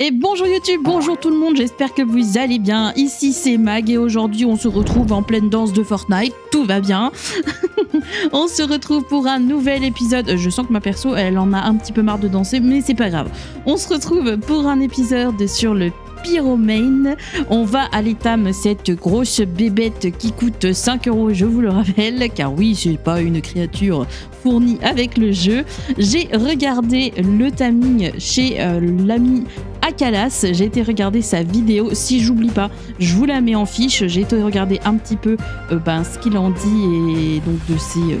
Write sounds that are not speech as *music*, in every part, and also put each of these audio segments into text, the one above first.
Et bonjour YouTube, bonjour tout le monde, j'espère que vous allez bien. Ici c'est Mag et aujourd'hui on se retrouve en pleine danse de Fortnite, tout va bien. *laughs* on se retrouve pour un nouvel épisode. Je sens que ma perso elle en a un petit peu marre de danser, mais c'est pas grave. On se retrouve pour un épisode sur le Pyromane. On va aller tam cette grosse bébête qui coûte 5 euros, je vous le rappelle, car oui, c'est pas une créature fournie avec le jeu. J'ai regardé le timing chez euh, l'ami Akalas. J'ai été regarder sa vidéo. Si j'oublie pas, je vous la mets en fiche. J'ai été regarder un petit peu euh, ben, ce qu'il en dit et donc de ses. Euh,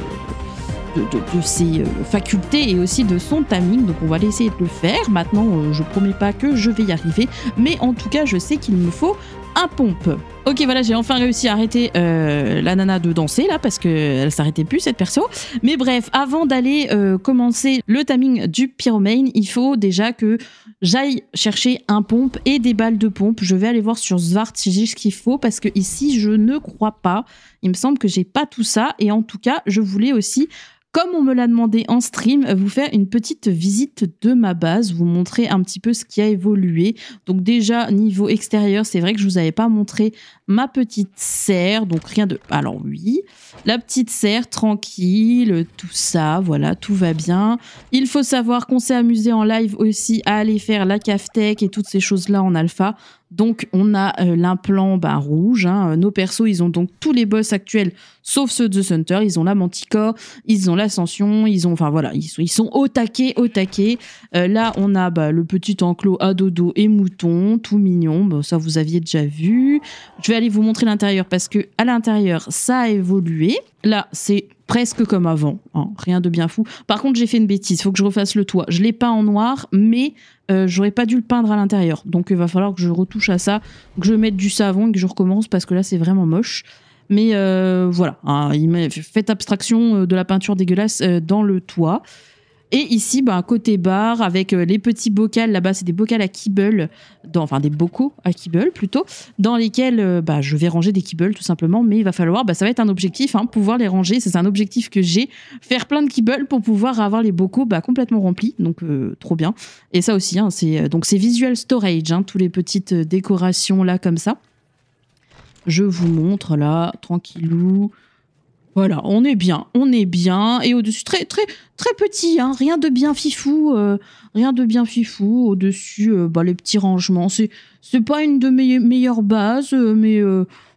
de, ses facultés et aussi de son timing. Donc on va essayer de le faire. Maintenant, je promets pas que je vais y arriver, mais en tout cas, je sais qu'il me faut un pompe. Ok, voilà, j'ai enfin réussi à arrêter euh, la nana de danser là parce qu'elle s'arrêtait plus cette perso. Mais bref, avant d'aller euh, commencer le timing du pyromane, il faut déjà que j'aille chercher un pompe et des balles de pompe. Je vais aller voir sur Zwart si j'ai ce qu'il faut parce que ici je ne crois pas. Il me semble que j'ai pas tout ça et en tout cas, je voulais aussi comme on me l'a demandé en stream, vous faire une petite visite de ma base, vous montrer un petit peu ce qui a évolué. Donc déjà, niveau extérieur, c'est vrai que je vous avais pas montré ma petite serre, donc rien de... Alors oui, la petite serre, tranquille, tout ça, voilà, tout va bien. Il faut savoir qu'on s'est amusé en live aussi à aller faire la caftech et toutes ces choses-là en alpha. Donc, on a euh, l'implant bah, rouge. Hein. Nos persos, ils ont donc tous les boss actuels, sauf ceux de The Hunter. Ils ont la Manticore, ils ont l'Ascension, ils ont, enfin voilà, ils sont, au taquet, au taquet. Euh, là, on a bah, le petit enclos à dodo et mouton, tout mignon. ça, vous aviez déjà vu. Je vais aller vous montrer l'intérieur parce que à l'intérieur, ça a évolué. Là, c'est presque comme avant, hein. rien de bien fou. Par contre, j'ai fait une bêtise, faut que je refasse le toit. Je l'ai peint en noir, mais euh, j'aurais pas dû le peindre à l'intérieur. Donc il va falloir que je retouche à ça, que je mette du savon et que je recommence parce que là c'est vraiment moche. Mais euh, voilà, hein, faites abstraction euh, de la peinture dégueulasse dans le toit. Et ici, bah, côté bar, avec euh, les petits bocals, là-bas, c'est des bocals à kibble, enfin des bocaux à kibble plutôt, dans lesquels euh, bah, je vais ranger des kibbles tout simplement, mais il va falloir, bah, ça va être un objectif, hein, pouvoir les ranger, c'est un objectif que j'ai, faire plein de kibbles pour pouvoir avoir les bocaux bah, complètement remplis, donc euh, trop bien. Et ça aussi, hein, c'est donc c'est visual storage, hein, toutes les petites décorations là comme ça. Je vous montre là, tranquillou. Voilà, on est bien, on est bien. Et au-dessus, très, très, très petit, hein, rien de bien fifou, euh, rien de bien fifou. Au-dessus, euh, bah, les petits rangements. C'est, c'est pas une de mes meilleures bases, euh, mais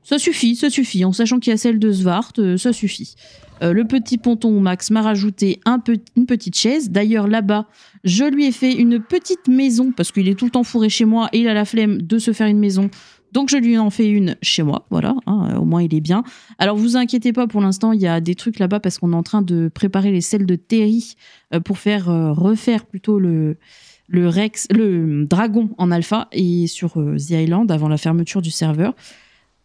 ça suffit, ça suffit. En sachant qu'il y a celle de Svart, ça suffit. le petit ponton Max m'a rajouté un une petite chaise. D'ailleurs, là-bas, je lui ai fait une petite maison parce qu'il est tout le temps fourré chez moi et il a la flemme de se faire une maison. Donc je lui en fais une chez moi, voilà, hein, au moins il est bien. Alors vous inquiétez pas, pour l'instant il y a des trucs là-bas parce qu'on est en train de préparer les selles de Terry euh, pour faire euh, refaire plutôt le le Rex, le dragon en alpha et sur euh, The Island avant la fermeture du serveur.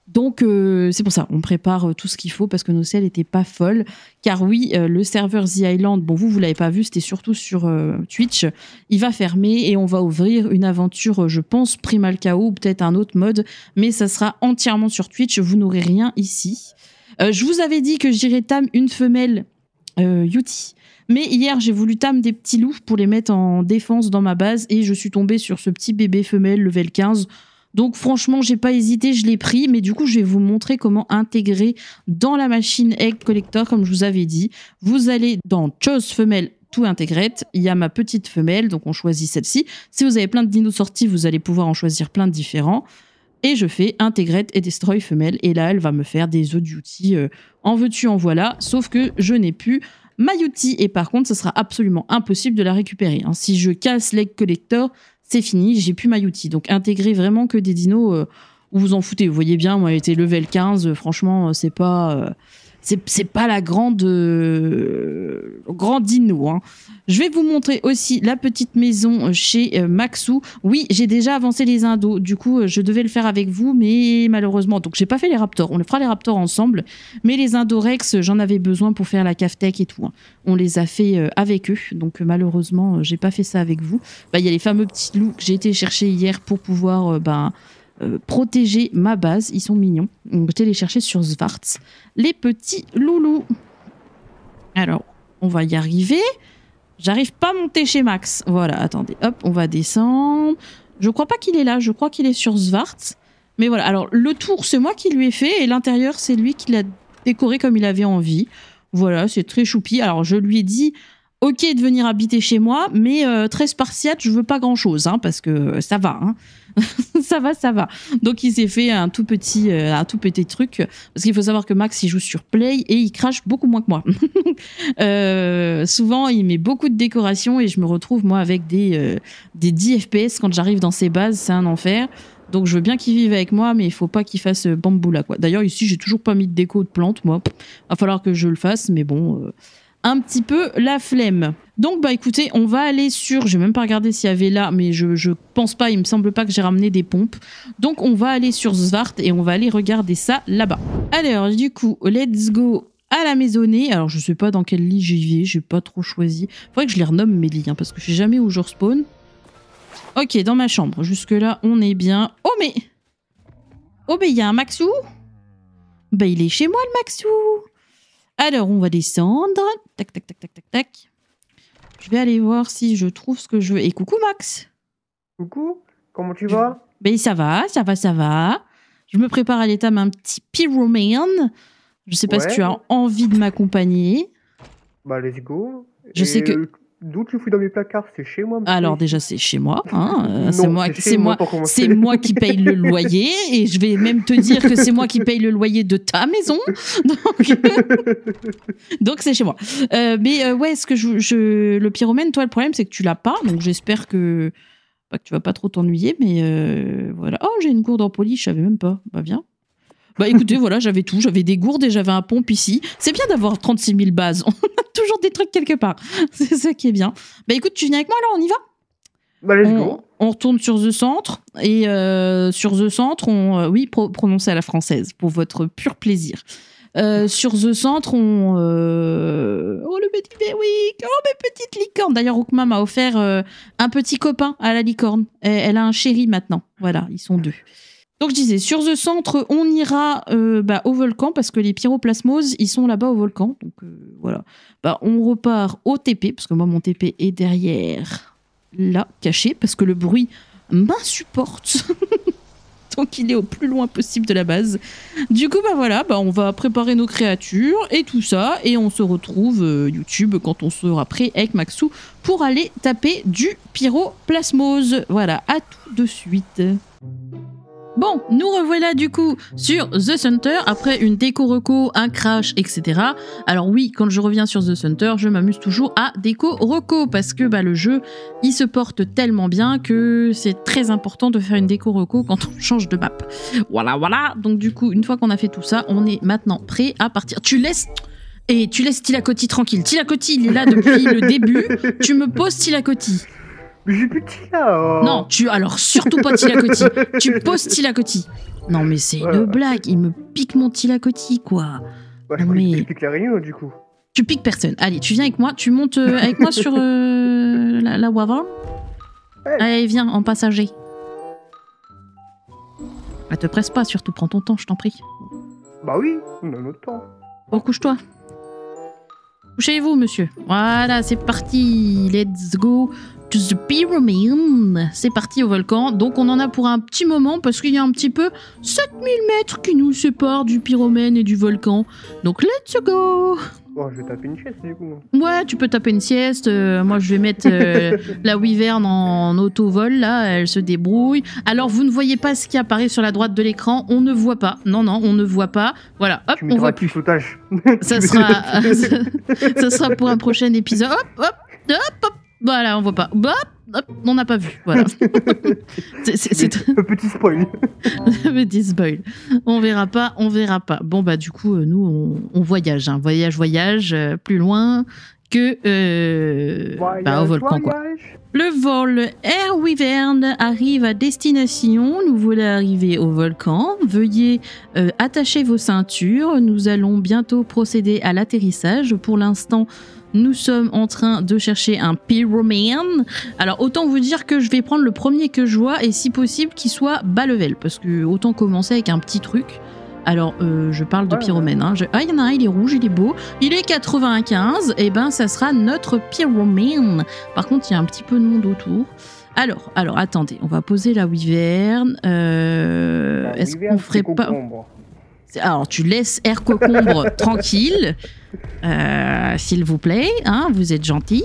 Donc euh, c'est pour ça, on prépare euh, tout ce qu'il faut parce que nos selles n'étaient pas folles. Car oui, euh, le serveur The Island, bon vous vous l'avez pas vu, c'était surtout sur Twitch, il va fermer et on va ouvrir une aventure, je pense Primal Chaos ou peut-être un autre mode, mais ça sera entièrement sur Twitch. Vous n'aurez rien ici. je vous avais dit que j'irais tam une femelle Yuti. Mais hier, j'ai voulu tam des petits loups pour les mettre en défense dans ma base et je suis tombée sur ce petit bébé femelle level 15 donc franchement, j'ai pas hésité, je l'ai pris, mais du coup, je vais vous montrer comment intégrer dans la machine Egg Collector, comme je vous avais dit. Vous allez dans Chose femelle tout intégrette, il y a ma petite femelle, donc on choisit celle-ci. Si vous avez plein de dinos sortis, vous allez pouvoir en choisir plein de différents. Et je fais intégrette et destroy femelle, et là, elle va me faire des œufs duty euh, en veux-tu, en voilà, sauf que je n'ai plus ma et par contre, ce sera absolument impossible de la récupérer. Hein. Si je casse l'egg collector, c'est fini, j'ai plus ma Donc intégrer vraiment que des dinos euh, où vous en foutez. Vous voyez bien, moi, été level 15, euh, franchement, euh, c'est pas c'est pas la grande euh, grande dino. Hein. Je vais vous montrer aussi la petite maison chez euh, Maxou. Oui, j'ai déjà avancé les indos. Du coup, euh, je devais le faire avec vous, mais malheureusement, donc j'ai pas fait les raptors. On le fera les raptors ensemble, mais les indorex, j'en avais besoin pour faire la caftech et tout. Hein. On les a fait avec eux, donc malheureusement, j'ai pas fait ça avec vous. Bah, il y a les fameux petits loups que j'ai été chercher hier pour pouvoir ben euh, protéger ma base. Ils sont mignons. On peut les chercher sur Svarts. Les petits loulous. Alors, on va y arriver. J'arrive pas à monter chez Max. Voilà, attendez. Hop, on va descendre. Je crois pas qu'il est là, je crois qu'il est sur Svart. Mais voilà, alors le tour, c'est moi qui lui ai fait et l'intérieur, c'est lui qui l'a décoré comme il avait envie. Voilà, c'est très choupi. Alors je lui ai dit, ok de venir habiter chez moi, mais euh, très spartiate, je veux pas grand chose, hein, parce que ça va. Hein. *laughs* ça va, ça va. Donc il s'est fait un tout petit, euh, un tout petit truc, parce qu'il faut savoir que Max il joue sur Play et il crache beaucoup moins que moi. *laughs* Euh, souvent il met beaucoup de décorations et je me retrouve moi avec des, des 10 FPS quand j'arrive dans ses bases, c'est un enfer. Donc je veux bien qu'il vive avec moi, mais il faut pas qu'il fasse bambou là quoi. D'ailleurs ici j'ai toujours pas mis de déco de plantes, moi. Va falloir que je le fasse, mais bon un petit peu la flemme. Donc bah écoutez, on va aller sur, j'ai même pas regardé s'il y avait là, mais je, pense pas, il me semble pas que j'ai ramené des pompes. Donc on va aller sur Svart et on va aller regarder ça là-bas. Alors du coup, let's go à la maisonnée. Alors je sais pas dans quel lit j'y vais, j'ai pas trop choisi. Faudrait que je les renomme mes lits, hein, parce que je sais jamais où je respawn. Ok, dans ma chambre. Jusque là, on est bien. Oh mais... Oh mais il y a un Maxou? Bah il est chez moi le Maxou alors, on va descendre. Tac, tac, tac, tac, tac, tac. Je vais aller voir si je trouve ce que je veux. Et coucou Max. Coucou, comment tu vas? Ben ça va, ça va, ça va. Je me prépare à l'état un petit pyroman. Je sais pas si tu as envie de m'accompagner. Bah let's go. Je sais que D'où tu fous dans mes placards? C'est chez moi. Alors déjà c'est chez moi. Hein, *laughs* euh, c'est moi, c'est moi, c'est moi qui paye le loyer et je vais même te dire que c'est moi qui paye le loyer de ta maison. *laughs* *laughs* Donc c'est chez moi. Euh, mais euh, ouais, ce que je, le pyromène, toi le problème c'est que tu l'as pas. Donc j'espère que pas que tu vas pas trop t'ennuyer. Mais voilà. Oh j'ai une gourde en poli, je savais même pas. Bah viens. Bah écoutez, voilà, j'avais tout. J'avais des gourdes et j'avais un pompe ici. C'est bien d'avoir 36 000 bases. *laughs* On a toujours des trucs quelque part. *laughs* C'est ça qui est bien. Bah écoute, tu viens avec moi alors, on y va? Bah, let's on, on, retourne sur The Centre. Et euh, sur The Centre, on, euh, oui, pro prononcer à la française pour votre pur plaisir. Euh, sur The Centre, on. Oh, le petit Berwick Oh, mes petites licornes D'ailleurs, Oukma m'a offert un petit copain à la licorne. Elle, elle, a un chéri maintenant. Voilà, ils sont deux. Donc je disais, sur The Centre, on ira euh, bah, au volcan parce que les pyroplasmoses, ils sont là-bas au volcan. Donc euh, voilà. Bah, on repart au TP parce que moi, mon TP est derrière, là, caché, parce que le bruit m'insupporte. *laughs* Donc il est au plus loin possible de la base. Du coup, bah voilà, bah, on va préparer nos créatures et tout ça. Et on se retrouve euh, YouTube quand on sera prêt avec Maxou pour aller taper du pyroplasmose. Voilà, à tout de suite. Bon, nous revoilà du coup sur The Center après une déco reco, un crash, etc. Alors oui, quand je reviens sur The Center, je m'amuse toujours à déco reco parce que bah, le jeu, il se porte tellement bien que c'est très important de faire une déco reco quand on change de map. Voilà, voilà. Donc du coup, une fois qu'on a fait tout ça, on est maintenant prêt à partir. Tu laisses... Et tu laisses Tilakoti tranquille. Tilakoti, il est là depuis le début. Tu me poses Tilakoti. Mais j'ai plus de Tila oh. Non, tu alors surtout pas Tilakoti. *laughs* tu poses Tilakoti. Non mais c'est une blague, il me pique mon Tilakoti quoi. Ouais, je mais... pique la réunion du coup. Tu piques personne. Allez, tu viens avec moi, tu montes euh, avec moi sur euh, la, la Allez, viens en passager. Ah, te presse pas, surtout prends ton temps, je t'en prie. Bah oui, on a notre temps. Bon, couche-toi. Couchez-vous, monsieur. Voilà, c'est parti. Let's go the pyramid. C'est parti au volcan. Donc on en a pour un petit moment parce qu'il y a un petit peu 7000 mètres qui nous séparent du pyromène et du volcan. Donc let's go Bon, je vais taper une sieste du coup. Ouais, tu peux taper une sieste. Euh, moi, je vais mettre euh, *laughs* la Wyvern en auto-vol, là. Elle se débrouille. Alors, vous ne voyez pas ce qui apparaît sur la droite de l'écran. On ne voit pas. Non, non, on ne voit pas. Voilà, hop, on voit plus. Ça sera, *laughs* *laughs* ça sera pour un prochain épisode. Hop, hop, hop, hop. Voilà, on voit pas. Hop, on n'a pas vu. Voilà. *laughs* c'est un petit spoil. *laughs* petit spoil. On verra pas, on verra pas. Bon bah du coup, euh, nous on, voyage, hein. voyage, voyage, euh, plus loin que euh, bah, au volcan quoi. Le vol Air Wyvern arrive à destination. Nous voilà arriver au volcan. Veuillez attacher vos ceintures. Nous allons bientôt procéder à l'atterrissage. Pour l'instant, nous sommes en train de chercher un pyroman. Alors autant vous dire que je vais prendre le premier que je vois et si possible qu'il soit bas level parce que autant commencer avec un petit truc. Alors, euh, je parle de pyromène. Hein. Ah, il y en a un, il est rouge, il est beau. Il est 95, et eh ben ça sera notre pyromène. Par contre, il y a un petit peu de monde autour. Alors, alors, attendez, on va poser la wyvern. Euh, Est-ce qu'on ferait pas alors, tu laisses Air Cocombre *laughs* tranquille, euh, s'il vous plaît, hein, vous êtes gentil.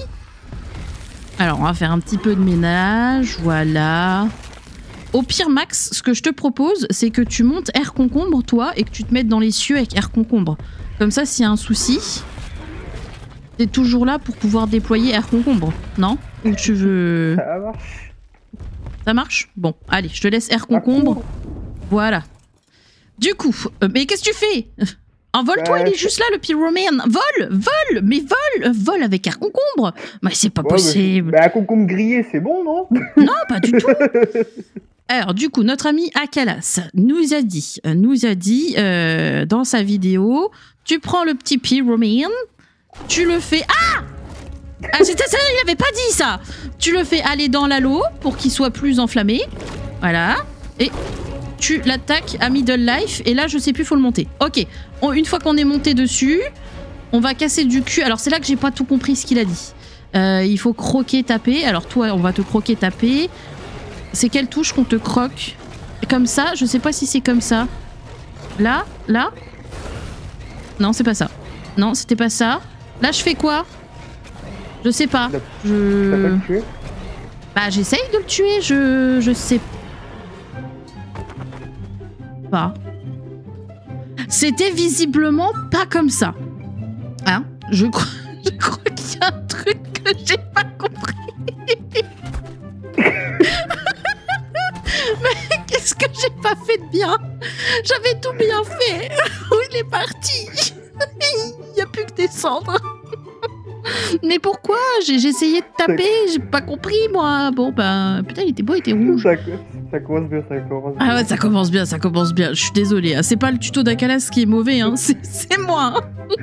Alors, on va faire un petit peu de ménage, voilà. Au pire, Max, ce que je te propose, c'est que tu montes Air Concombre, toi, et que tu te mettes dans les cieux avec Air Concombre. Comme ça, s'il y a un souci, t'es toujours là pour pouvoir déployer Air Concombre, non? Ou tu veux... Ça marche. Ça marche? Bon, allez, je te laisse Air Concombre. Voilà. Du coup, euh, mais qu'est-ce que tu fais? Envole-toi, il est juste là, le pyromane. Vole, vole, mais vole, vole avec un concombre. Mais c'est pas possible. Un concombre grillé, c'est bon, non? *laughs* Non, pas du tout. Alors, du coup, notre ami Akalas nous a dit, euh, nous a dit euh, dans sa vidéo, tu prends le petit pyromane, tu le fais. Ah ah, c'était ça, il avait pas dit ça. Tu le fais aller dans l'eau pour qu'il soit plus enflammé. Voilà. Et tu l'attaques à middle life et là je sais plus faut le monter. Ok, une fois qu'on est monté dessus, on va casser du cul. Alors c'est là que j'ai pas tout compris ce qu'il a dit. Euh, il faut croquer, taper. Alors toi on va te croquer, taper. C'est quelle touche qu'on te croque Comme ça, je sais pas si c'est comme ça. Là? Là? Non c'est pas ça. Non c'était pas ça. Là je fais quoi? Je sais pas. Je... Bah j'essaye de le tuer, je, je sais pas c'était visiblement pas comme ça. Hein? Je crois, *laughs* je crois qu'il y a un truc que j'ai pas compris. *laughs* Mais qu'est-ce que j'ai pas fait de bien? J'avais tout bien fait. Où il est parti? *laughs* Il n'y a plus que descendre. Mais pourquoi? J'ai essayé de taper, j'ai pas compris moi. Bon ben, putain, il était beau, il était rouge. Ça commence bien, ça commence bien. Ah ouais, ça commence bien, ça commence bien. Je suis désolée. Hein. C'est pas le tuto d'Akalas qui est mauvais, hein. *laughs* c'est moi. Hein.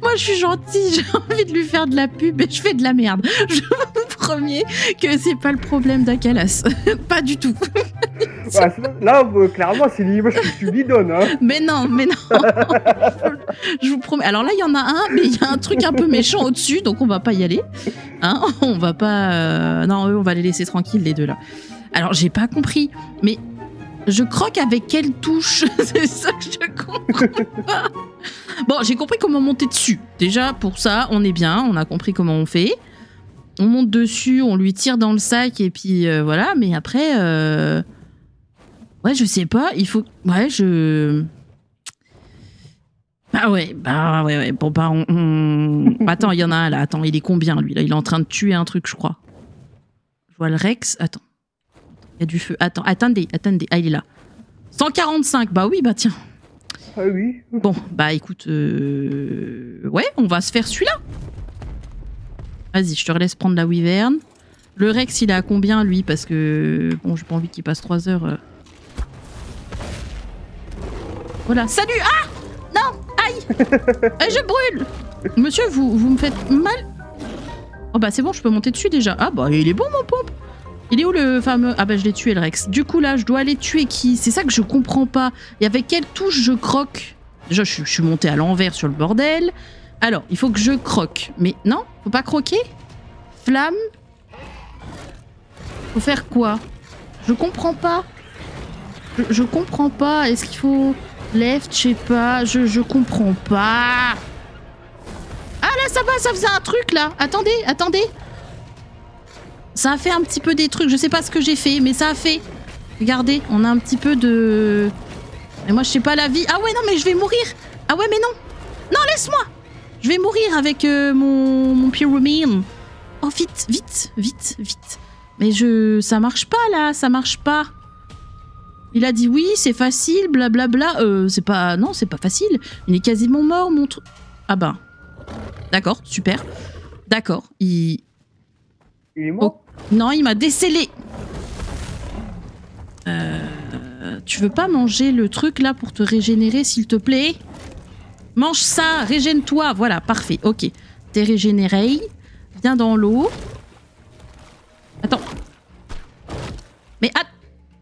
moi, je suis gentille, j'ai envie de lui faire de la pub et je fais de la merde. Je vous promets que c'est pas le problème d'Akalas. *laughs* pas du tout. là, euh, clairement, c'est l'image que tu lui donnes. Hein. Mais non, mais non. je vous promets. Alors là, il y en a un, mais il y a un truc un peu méchant au-dessus, donc on va pas y aller. Hein on va pas. Euh, non, eux, on va les laisser tranquilles, les deux là. Alors, j'ai pas compris, mais je croque avec quelle touche? *laughs* C'est ça que je comprends pas. Bon, j'ai compris comment monter dessus. Déjà, pour ça, on est bien, on a compris comment on fait. On monte dessus, on lui tire dans le sac, et puis euh, voilà, mais après... Euh, ouais, je sais pas, il faut... Ouais, je... Bah ouais, bah ouais, ouais. Bon, bah on... Attends, il y en a un là, attends, il est combien lui là? Il est en train de tuer un truc, je crois. Je vois le Rex, attends du feu. Attends, attendez, attendez. Ah, il est là. 145, bah oui, bah tiens. Ah oui. Bon, bah écoute, euh... ouais, on va se faire celui-là. Vas-y, je te laisse prendre la wyvern. Le Rex, il est à combien, lui? Parce que, bon, j'ai pas envie qu'il passe 3 heures. Euh. Voilà, salut Ah Non Aïe eh, Je brûle Monsieur, vous, vous me faites mal? Oh bah c'est bon, je peux monter dessus déjà. Ah bah il est bon mon pompe il est où le fameux... Ah bah je l'ai tué le Rex. Du coup là, je dois aller tuer qui? C'est ça que je comprends pas. Et avec quelle touche je croque? Je, suis monté à l'envers sur le bordel. Alors, il faut que je croque. Mais non, faut pas croquer? Flamme? Faut faire quoi? Je comprends pas. Je, comprends pas. Est-ce qu'il faut... Left, je sais pas. Je, je comprends pas. Ah là, ça va, ça faisait un truc là. Attendez, attendez. Ça a fait un petit peu des trucs. Je sais pas ce que j'ai fait, mais ça a fait. Regardez, on a un petit peu de... Mais moi, je sais pas la vie. Ah ouais, non, mais je vais mourir. Ah ouais, mais non. Non, laisse-moi. Je vais mourir avec euh, mon, mon pyromine. Oh, vite, vite, vite, vite. Mais je... Ça marche pas, là. Ça marche pas. Il a dit oui, c'est facile, blablabla. Euh, c'est pas... Non, c'est pas facile. Il est quasiment mort, mon truc. Ah ben. D'accord, super. D'accord. Il... Il est mort? Non, il m'a décellé. Euh, tu veux pas manger le truc là pour te régénérer, s'il te plaît? Mange ça, régène-toi. Voilà, parfait. Ok. T'es régénéré. Viens dans l'eau. Attends. Mais ah,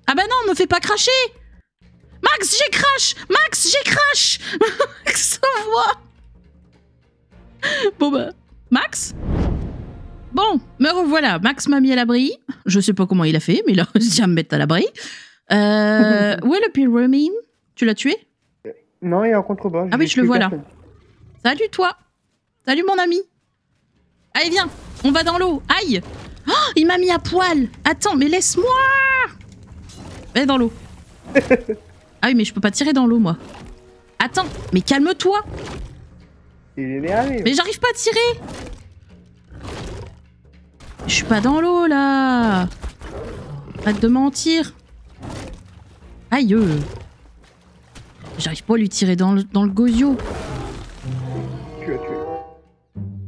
ah non, me fais pas cracher Max, j'ai crash Max, j'ai crash *laughs* Max, voit Bon bah... Max? Bon, me revoilà. Max m'a mis à l'abri. Je sais pas comment il a fait, mais il a *laughs* réussi à me mettre à l'abri. Euh, *laughs* où est le pyramide? Tu l'as tué? Non, il est en contrebas. Ah oui, je le vois, là. Salut toi Salut mon ami Allez viens, on va dans l'eau. Aïe Oh, Il m'a mis à poil Attends, mais laisse-moi Va dans l'eau. *laughs* ah oui, mais je peux pas tirer dans l'eau, moi. Attends, mais calme-toi Il est énervé. Mais j'arrive pas à tirer Je suis pas dans l'eau, là Arrête de mentir Aïe. J'arrive pas à lui tirer dans le, dans le.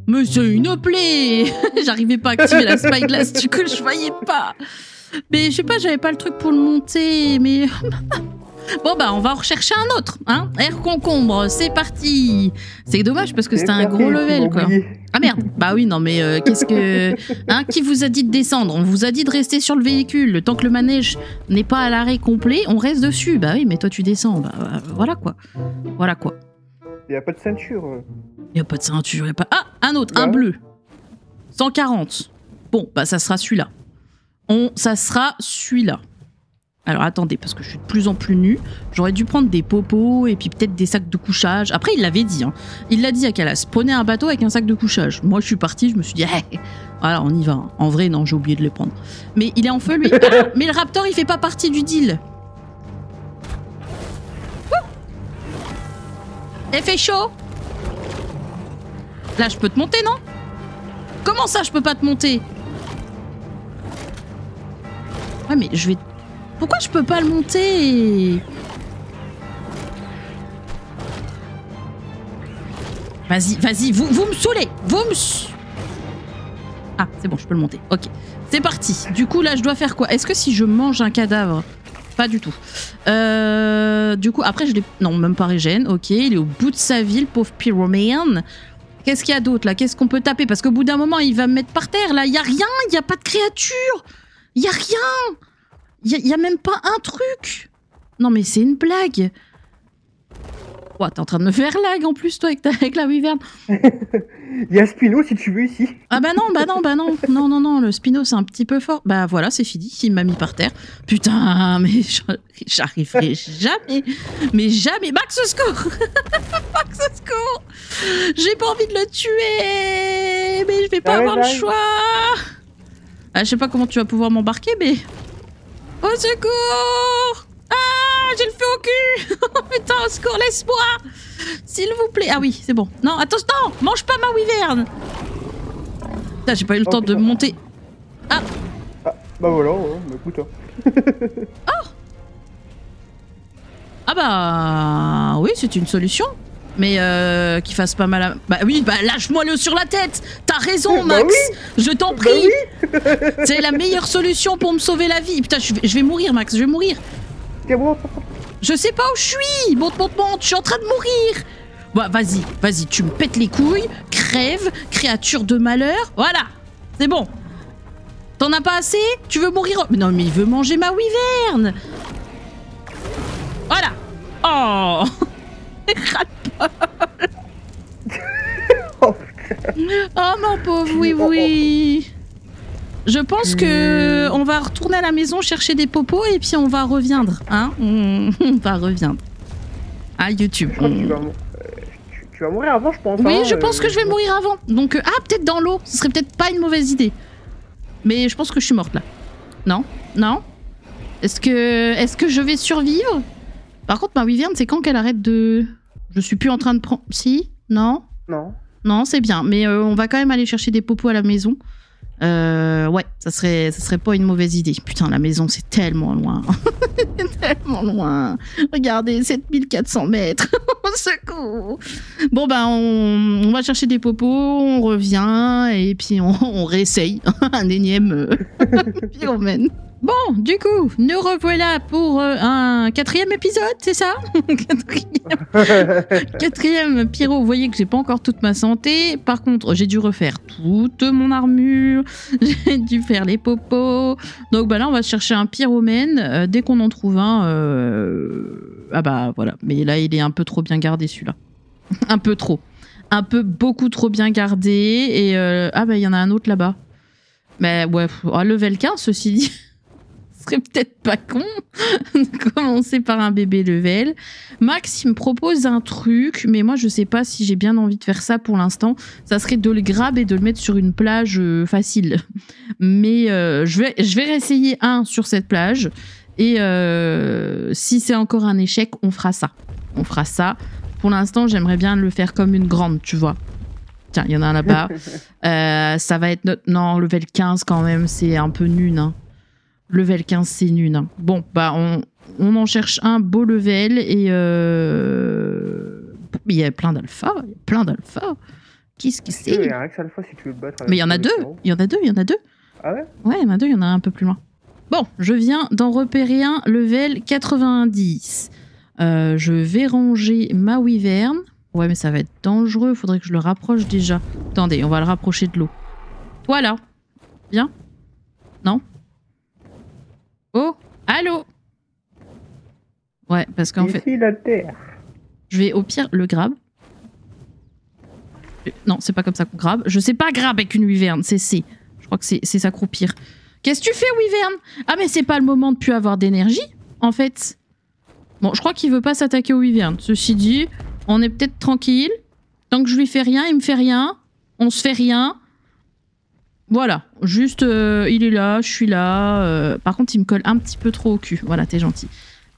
Mais c'est une plaie *laughs* J'arrivais pas à activer la spyglass, du coup je voyais pas. Mais je sais pas, j'avais pas le truc pour le monter, mais... *laughs* Bon bah on va en rechercher un autre, hein Air concombre, c'est parti C'est dommage parce que c'était un gros level quoi. Ah merde Bah oui non mais euh, qu'est-ce que... Hein Qui vous a dit de descendre? On vous a dit de rester sur le véhicule. Le temps que le manège n'est pas à l'arrêt complet, on reste dessus. Bah oui mais toi tu descends. Bah euh, voilà quoi. Voilà quoi. Il n'y a pas de ceinture. euh. Y a pas de ceinture, y a pas. Ah, un autre, un bleu. 140. Bon, bah ça sera celui-là. On, ça sera celui-là. Alors attendez, parce que je suis de plus en plus nue. J'aurais dû prendre des popos et puis peut-être des sacs de couchage. Après, il l'avait dit. Hein. Il l'a dit à Calas. Prenez un bateau avec un sac de couchage. Moi, je suis partie, je me suis dit, Eh, voilà, on y va. En vrai, non, j'ai oublié de les prendre. Mais il est en feu, lui. Ah, *laughs* mais le Raptor, il fait pas partie du deal. Il fait chaud. Là, je peux te monter, non? Comment ça, je peux pas te monter? Ouais, mais je vais. Pourquoi je peux pas le monter Vas-y, vas-y, vous, me saoulez Vous me. Ah, c'est bon, je peux le monter. Ok. C'est parti. Du coup, là, je dois faire quoi? Est-ce que si je mange un cadavre? Pas du tout. Euh, du coup, après, je l'ai. Non, même pas régène. Ok, il est au bout de sa ville, pauvre pyromane. Qu'est-ce qu'il y a d'autre là? Qu'est-ce qu'on peut taper? Parce qu'au bout d'un moment, il va me mettre par terre. Là, il a rien. Il a pas de créature. Il a rien. Il y, a- y a même pas un truc. Non, mais c'est une blague. Ouah, t'es en train de me faire lag en plus, toi, avec, ta- avec la wyvern. *laughs* Il y a Spino si tu veux ici. Ah bah non, bah non, bah non. Non, non, non, le Spino, c'est un petit peu fort. Bah voilà, c'est fini. Il m'a mis par terre. Putain, mais j'a- j'arriverai jamais. Mais jamais. Max secours *laughs* Max secours J'ai pas envie de le tuer Mais je vais pas Ah avoir le choix ah, Je sais pas comment tu vas pouvoir m'embarquer, mais... Au secours Ah, j'ai le feu au cul *laughs* Oh putain, au secours, laisse-moi S'il vous plaît. Ah oui, c'est bon. Non, attention, non Mange pas ma wyvern Putain, j'ai pas eu le Oh, temps de monter. Ah, bah voilà, ouais, bah écoute. hein. *laughs* Ah bah oui, c'est une solution. Mais euh, qu'il fasse pas mal à... Bah oui, bah lâche-moi le sur la tête. T'as raison, Bah Max. Je t'en Bah prie. oui, *laughs* C'est la meilleure solution pour me sauver la vie. Putain, je vais, je vais mourir, Max, je vais mourir. Je sais pas où je suis. Monte, monte, monte, je suis en train de mourir. Bah vas-y, vas-y, tu me pètes les couilles, crève, créature de malheur, voilà C'est bon. T'en as pas assez? Tu veux mourir? Mais Non, mais il veut manger ma wyvern. Voilà. Oh *laughs* *laughs* Oh, Oh mon pauvre, oui, oui. Je pense que on va retourner à la maison chercher des popos et puis on va reviendre, hein *laughs* On va reviendre. À YouTube. je crois que tu vas, mou- euh, tu, tu vas mourir avant, je pense. Oui, hein, je pense euh, que je vais mourir avant. Donc, euh, ah, peut-être dans l'eau. Ce serait peut-être pas une mauvaise idée. Mais je pense que je suis morte là. Non? Non? Est-ce que, est-ce que je vais survivre? Par contre, ma wyvern, c'est quand qu'elle arrête de. Je suis plus en train de prendre. Si Non? Non. Non, c'est bien. Mais euh, on va quand même aller chercher des popos à la maison. Euh, ouais, ça serait, ça serait pas une mauvaise idée. Putain, la maison, c'est tellement loin. *laughs* tellement loin. Regardez, 7400 mètres. *laughs* Au secours. Bon, ben, on, on va chercher des popos, on revient, et puis on, on réessaye *laughs* un énième euh, pyromène. Bon, du coup, nous revoilà pour euh, un quatrième épisode, c'est ça? *laughs* Quatrième pyro, vous voyez que j'ai pas encore toute ma santé. Par contre, j'ai dû refaire toute mon armure, *laughs* j'ai dû faire les popos. Donc bah là, on va chercher un pyromène. Euh, dès qu'on en trouve un, euh, ah bah voilà. Mais là, il est un peu trop bien gardé celui-là. *laughs* un peu trop. Un peu beaucoup trop bien gardé. Et ah bah il y en a un autre là-bas. Mais ouais, pff, oh, level 15, ceci dit, serait peut-être pas con *laughs* de commencer par un bébé level. Max, il me propose un truc, mais moi, je sais pas si j'ai bien envie de faire ça pour l'instant. Ça serait de le grab et de le mettre sur une plage euh, facile. *laughs* Mais euh, je, vais, je vais réessayer un sur cette plage. Et euh, si c'est encore un échec, on fera ça. On fera ça. Pour l'instant, j'aimerais bien le faire comme une grande, tu vois. Tiens, il y en a un là-bas. *laughs* Euh, ça va être notre... Non, level 15 quand même, c'est un peu nul. Hein. Level 15, c'est nul. hein. Bon, bah, on, on en cherche un beau level et... euh, Il y a plein d'alpha. Il y a plein d'alpha. Qu'est-ce que veux, il c'est? y a un Rex Alpha si tu veux battre. Mais il y en a deux. Il y en a deux, il y en a deux. Ah ouais? Ouais, il y en a deux, il y en a un peu plus loin. Bon, je viens d'en repérer un, level 90. Euh, je vais ranger ma wyvern. Ouais, mais ça va être dangereux, faudrait que je le rapproche déjà. Attendez, on va le rapprocher de l'eau. Toi là Bien? Non? Oh Allô Ouais, parce qu'en fait, Ici la Terre. je vais au pire le grab. Non, c'est pas comme ça qu'on grab. Je sais pas grab avec une wyvern, c'est C. Je crois que c'est c'est s'accroupir. Qu'est-ce que tu fais, wyvern Ah, mais c'est pas le moment de plus avoir d'énergie, en fait. Bon, je crois qu'il veut pas s'attaquer au wyvern. Ceci dit, on est peut-être tranquille. Tant que je lui fais rien, il me fait rien. On se fait rien. Voilà, juste euh, il est là, je suis là. euh, par contre, il me colle un petit peu trop au cul. Voilà, t'es gentil.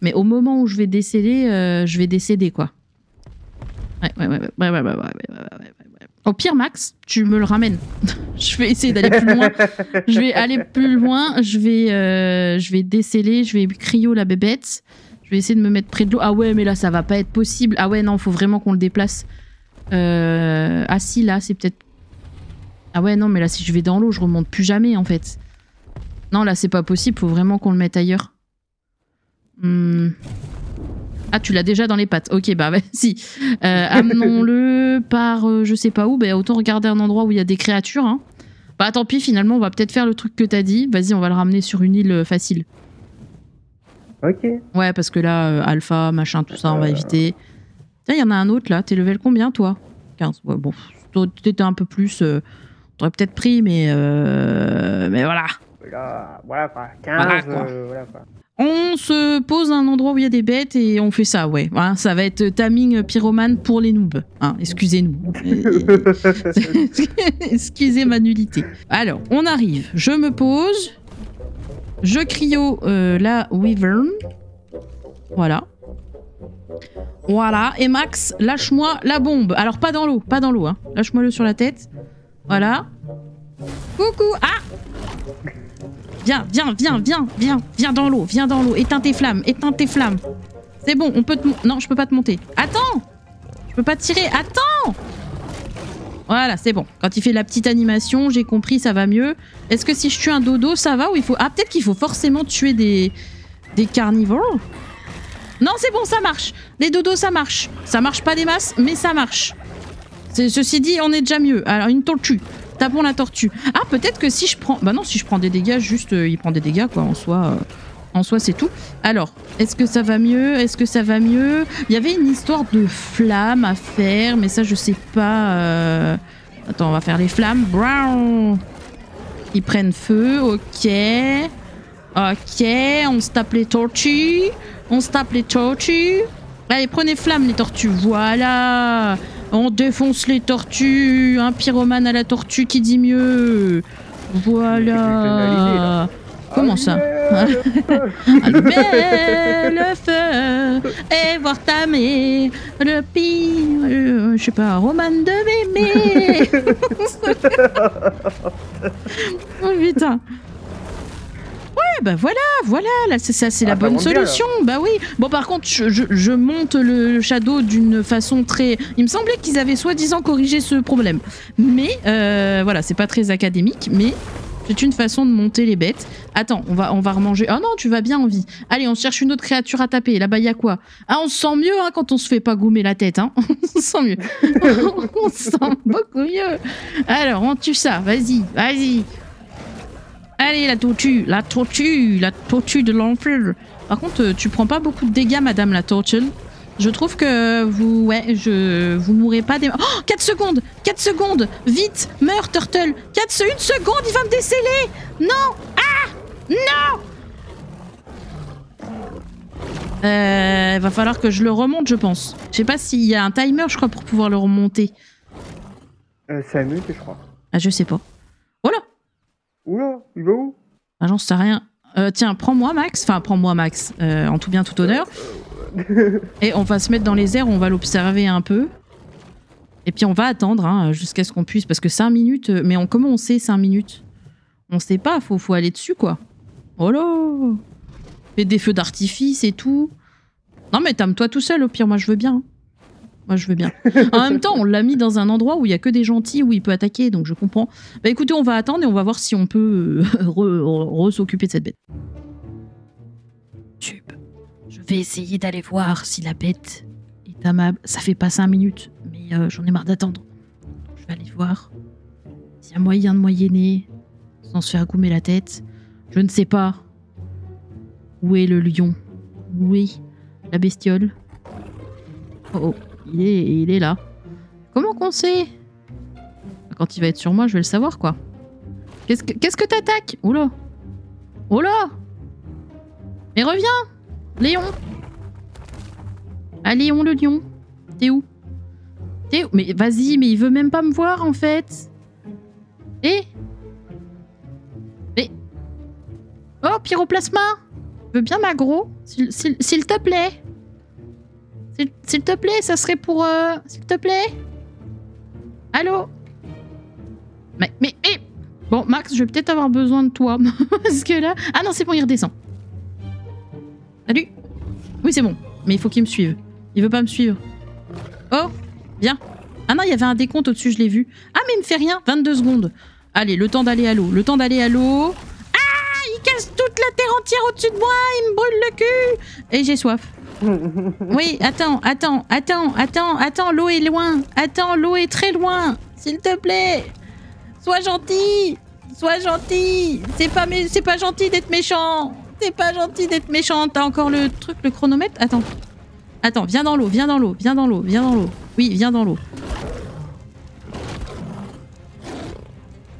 Mais au moment où je vais décéder, euh, je vais décéder, quoi. Ouais, ouais, ouais, ouais, ouais, ouais, ouais, ouais, ouais, ouais. Au pire, Max, tu me le ramènes. je vais essayer d'aller plus loin. Je vais aller plus loin. Je vais, euh, je vais déceler. Je vais la bébête. Je vais essayer de me mettre près de l'eau. Ah ouais, mais là, ça va pas être possible. Ah ouais, non, faut vraiment qu'on le déplace. Euh... Ah si, là, c'est peut-être. Ah ouais, non, mais là, si je vais dans l'eau, je remonte plus jamais, en fait. Non, là, c'est pas possible. Faut vraiment qu'on le mette ailleurs. Hmm. Ah, tu l'as déjà dans les pattes. Ok, bah *laughs* vas-y. Euh, Amenons-le par euh, je sais pas où. Bah, autant regarder un endroit où il y a des créatures. Hein. Bah tant pis, finalement, on va peut-être faire le truc que t'as dit. Vas-y, on va le ramener sur une île euh, facile. Ok. Ouais, parce que là, euh, alpha, machin, tout ça, on va éviter. Tiens, il y en a un autre là. T'es level combien, toi? 15. Ouais, bon, t'étais un peu plus. Euh, T'aurais peut-être pris, mais. euh, Mais voilà. Voilà, voilà quoi. 15, Voilà, quoi. euh, voilà quoi. On se pose à un endroit où il y a des bêtes et on fait ça, ouais. Voilà, ça va être timing pyromane pour les noobs. Hein, Excusez-nous. *laughs* *laughs* Excusez ma nullité. Alors, on arrive. Je me pose. Je cryo euh, la Wyvern. Voilà. Voilà. Et Max, lâche-moi la bombe. Alors, pas dans l'eau, pas dans l'eau. Hein. Lâche-moi le sur la tête. Voilà. Coucou. Ah Viens, viens, viens, viens, viens, viens dans l'eau, viens dans l'eau. Éteins tes flammes, éteins tes flammes. C'est bon, on peut te... Non, je peux pas te monter. Attends Je peux pas tirer, attends Voilà, c'est bon. Quand il fait la petite animation, j'ai compris, ça va mieux. Est-ce que si je tue un dodo, ça va ou il faut... Ah, peut-être qu'il faut forcément tuer des... des carnivores? Non, c'est bon, ça marche. Les dodos, ça marche. Ça marche pas des masses, mais ça marche. Ceci dit, on est déjà mieux. Alors, une tortue. Tapons la tortue. Ah, peut-être que si je prends... Bah non, si je prends des dégâts, juste, euh, il prend des dégâts, quoi, en soi... euh, En soi, c'est tout. Alors, est-ce que ça va mieux? Est-ce que ça va mieux? Il y avait une histoire de flammes à faire, mais ça, je sais pas... euh, Attends, on va faire les flammes. Brown Ils prennent feu, ok. Ok, on se tape les tortues. On se tape les tortues. Allez, prenez flamme, les tortues. Voilà On défonce les tortues. Un pyromane à la tortue qui dit mieux. Voilà. là. Comment ça. Allumer le feu et voir ta mère, le pire, euh, je sais pas, Roman de mémé. *laughs* oh putain. Bah voilà, voilà, là, c'est ça, c'est Ah, la ça bonne bien, solution. bah oui. Bon, par contre, je, je- je monte le shadow d'une façon très. Il me semblait qu'ils avaient soi-disant corrigé ce problème. Mais euh, voilà, c'est pas très académique, mais c'est une façon de monter les bêtes. Attends, on va, on va remanger. Ah non, tu vas bien en vie. Allez, on cherche une autre créature à taper. Là-bas, il y a quoi? Ah, on se sent mieux hein, quand on se fait pas goumer la tête. Hein. *laughs* on se sent mieux. *laughs* on se sent beaucoup mieux. Alors, on tue ça. Vas-y, vas-y. Allez, la tortue, la tortue, la tortue de l'enfer. Par contre, euh, tu prends pas beaucoup de dégâts, madame la tortue. Je trouve que vous, ouais, je, vous mourrez pas des... Oh 4 secondes 4 secondes Vite Meurs, Turtle 4 se- une seconde, il va me déceler Non Ah Non Euh, va falloir que je le remonte, je pense. Je sais pas s'il y a un timer, je crois, pour pouvoir le remonter. Euh, 5 minutes, je crois. Ah, je sais pas. Oula, il va où? Ah, j'en sais rien. Euh, tiens, prends-moi, Max. Enfin, prends-moi, Max. euh, en tout bien, tout honneur. Et on va se mettre dans les airs, on va l'observer un peu. Et puis on va attendre hein, jusqu'à ce qu'on puisse. Parce que 5 minutes. euh, Mais on, comment on sait 5 minutes? On sait pas, faut, faut aller dessus quoi. Oh là Et des feux d'artifice et tout. Non mais tame-toi tout seul, au pire, moi je veux bien. Moi je veux bien. En même temps, on l'a mis dans un endroit où il y a que des gentils, où il peut attaquer, donc je comprends. Bah écoutez, on va attendre et on va voir si on peut euh, *laughs* re-s'occuper de cette bête. Tube. Je vais essayer d'aller voir si la bête est amable. Ça fait pas 5 minutes, mais euh, j'en ai marre d'attendre. Je vais aller voir s'il y a moyen de moyenner sans se faire goumer la tête. Je ne sais pas. Où est le lion Où est la bestiole Oh, oh, il est, là. Comment qu'on sait? Quand il va être sur moi, je vais le savoir, quoi. Qu'est-ce que qu'est-ce que t'attaques? Là Oh là Mais reviens Léon. Ah, Léon le lion. T'es où? T'es où? Mais vas-y, mais il veut même pas me voir, en fait. Eh Mais... Oh, pyroplasma. Veux bien s'il- s'il te plaît S'il te plaît, ça serait pour... euh, S'il te plaît Allô? Mais, mais, mais... Bon, Max, je vais peut-être avoir besoin de toi. *laughs* Parce que là... Ah non, c'est bon, il redescend. Salut Oui, c'est bon. Mais il faut qu'il me suive. Il veut pas me suivre. Oh Viens. Ah non, il y avait un décompte au-dessus, je l'ai vu. Ah, mais il me fait rien. 22 secondes. Allez, le temps d'aller à l'eau. Le temps d'aller à l'eau. Ah Il casse toute la terre entière au-dessus de moi. Il me brûle le cul. Et j'ai soif. Oui, attends, attends, attends, attends, attends. L'eau est loin. Attends, l'eau est très loin. S'il te plaît. Sois gentil. Sois gentil. C'est pas, gentil d'être méchant. C'est pas gentil d'être méchant. T'as encore le truc, le chronomètre? Attends. Attends, viens dans l'eau, viens dans l'eau, viens dans l'eau, viens dans l'eau. Oui, viens dans l'eau.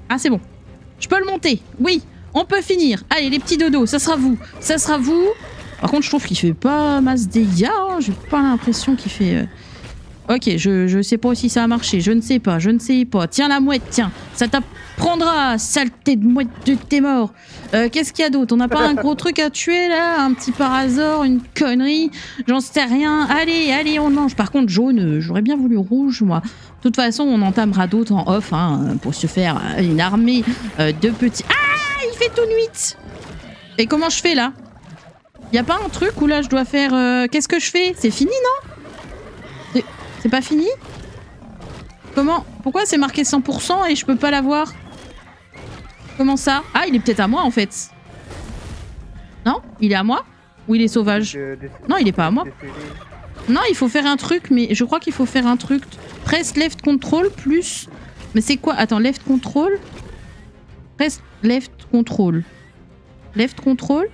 Ah, c'est bon. Je peux le monter. Oui, on peut finir. Allez, les petits dodos, ça sera vous. Ça sera vous. Par contre, je trouve qu'il fait pas masse dégâts. hein. J'ai pas l'impression qu'il fait. euh, Ok, je, je sais pas si ça a marché. Je ne sais pas, je ne sais pas. Tiens la mouette, tiens. Ça t'apprendra, saleté de mouette de tes morts. Euh, Qu'est-ce qu'il y a d'autre? On n'a pas un gros truc à tuer là? Un petit parasor, une connerie? J'en sais rien. Allez, allez, on mange. Par contre, jaune, euh, j'aurais bien voulu rouge, moi. De toute façon, on entamera d'autres en off hein, pour se faire une armée de petits. Ah Il fait tout nuit Et comment je fais là? Y a pas un truc où là je dois faire. euh, Qu'est-ce que je fais? C'est fini, non? C'est- pas fini? Comment Pourquoi c'est marqué 100% et je peux pas l'avoir? Comment ça? Ah, il est peut-être à moi en fait. Non? Il est à moi? Ou il est sauvage? De- Non, il est pas à moi. Non, il faut faire un truc, mais je crois qu'il faut faire un truc. Press left control plus. Mais c'est quoi? Attends, left control? Press left control. Left control?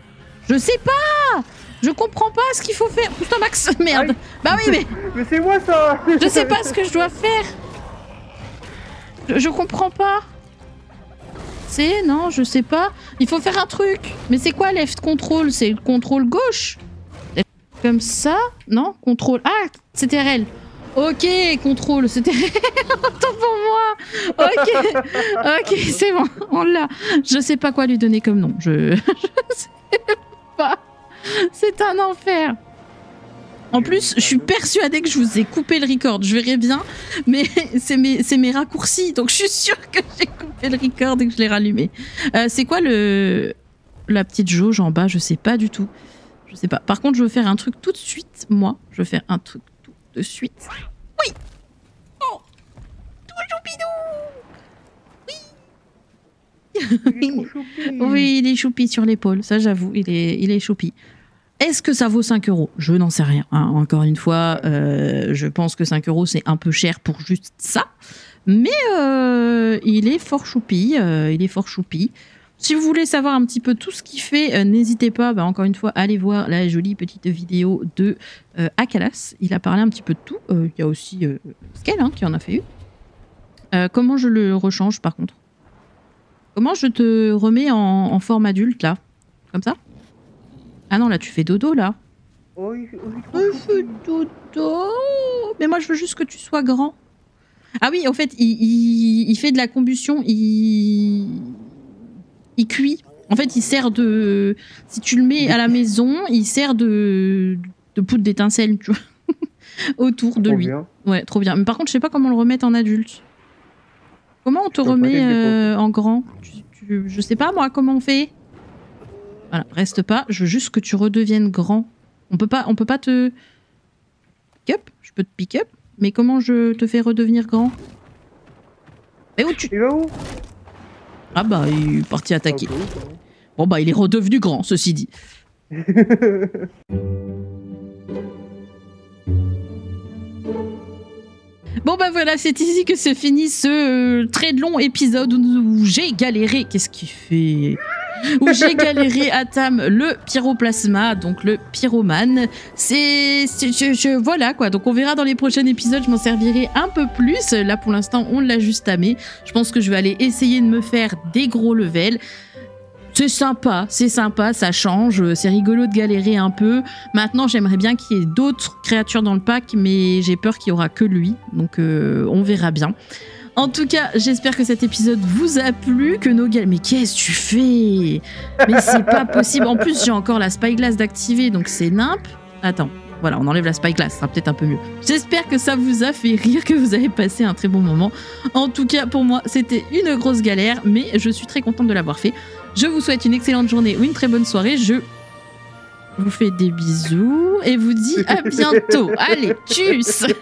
Je sais pas Je comprends pas ce qu'il faut faire. Putain, Max, *laughs* merde. Aïe. Bah oui, mais *laughs* Mais c'est moi ça je sais pas ce que je dois faire. Je, je comprends pas. C'est non, je sais pas. Il faut faire un truc. Mais c'est quoi left control? C'est le contrôle gauche? Comme ça? Non Contrôle. Ah, c'était RL. Ok, contrôle, c'était *laughs* Autant pour moi. Ok, ok, c'est bon, on l'a. Je sais pas quoi lui donner comme nom. Je, je sais pas. *laughs* C'est un enfer. En plus, je suis persuadée que je vous ai coupé le record. Je verrai bien, mais *laughs* c'est mes, mes raccourcis, donc je suis sûre que j'ai coupé le record et que je l'ai rallumé. Euh, c'est quoi le la petite jauge en bas? Je sais pas du tout. Je sais pas. Par contre, je veux faire un truc tout de suite. Moi, je veux faire un truc tout de suite. Oui. Oh. Tout choupidou. *laughs* Choupi. Oui, il est choupi sur l'épaule. Ça, j'avoue, il est, il est choupi. Est-ce que ça vaut 5 euros? Je n'en sais rien. hein. Encore une fois, euh, je pense que 5 euros, c'est un peu cher pour juste ça. Mais euh, il est fort choupi. euh, il est fort choupi. Si vous voulez savoir un petit peu tout ce qu'il fait, n'hésitez pas, bah, encore une fois, à aller voir la jolie petite vidéo de Akalas. Il a parlé un petit peu de tout. Il y a aussi Scale hein, qui en a fait une. Comment je le rechange par contre? Comment je te remets en forme adulte là? Comme ça? Ah non, là tu fais dodo là. Oh, il- oh, il- Je fais dodo. Mais moi je veux juste que tu sois grand. Ah oui, en fait, il, il- il fait de la combustion, il, il cuit. En fait, il sert de. Si tu le mets à la maison, il sert de, de poudre d'étincelle, tu vois, *laughs* autour de Trop lui. bien. Ouais, trop bien. Mais par contre, je sais pas comment le remettre en adulte. Comment on te remet euh, en grand? Tu- tu- Je sais pas moi comment on fait? Voilà, reste pas. Je veux juste que tu redeviennes grand. On peut pas, on peut pas te pick up. Je peux te pick up, mais comment je te fais redevenir grand? Mais où tu Il va où? Ah bah il est parti attaquer. Bon bah il est redevenu grand, ceci dit. *laughs* Bon bah voilà, c'est ici que se finit ce euh, très long épisode où, où j'ai galéré. Qu'est-ce qu'il fait? *laughs* Où j'ai galéré à Tam le pyroplasma, donc le pyromane. C'est, voilà quoi. Donc on verra dans les prochains épisodes. Je m'en servirai un peu plus. Là pour l'instant, on l'a juste tamé. Je pense que je vais aller essayer de me faire des gros levels. C'est sympa, c'est sympa, ça change, c'est rigolo de galérer un peu. Maintenant, j'aimerais bien qu'il y ait d'autres créatures dans le pack, mais j'ai peur qu'il y aura que lui, donc euh, on verra bien. En tout cas, j'espère que cet épisode vous a plu, que nos gars... Mais qu'est-ce que tu fais? Mais c'est pas possible. En plus, j'ai encore la spyglass d'activer, donc c'est nimp. Attends, voilà, on enlève la spyglass, ça sera peut-être un peu mieux. J'espère que ça vous a fait rire, que vous avez passé un très bon moment. En tout cas, pour moi, c'était une grosse galère, mais je suis très contente de l'avoir fait. Je vous souhaite une excellente journée ou une très bonne soirée. Je vous fais des bisous et vous dis à *laughs* bientôt. Allez, tchuss *laughs*